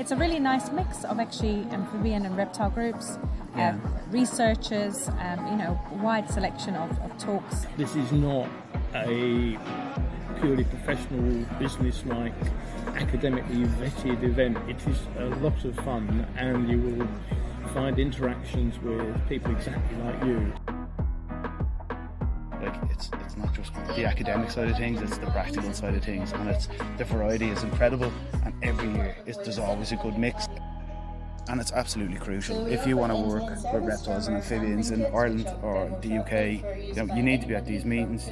it's a really nice mix of actually amphibian and reptile groups, yeah. um, researchers, um, you know, wide selection of, of talks. This is not a purely professional, business-like, academically vetted event. It is a lot of fun, and you will find interactions with people exactly like you. Like it's it's not just the academic side of things; it's the practical side of things, and it's the variety is incredible. And every year, there's always a good mix and it's absolutely crucial. If you want to work with reptiles and amphibians in Ireland or the UK, you, know, you need to be at these meetings.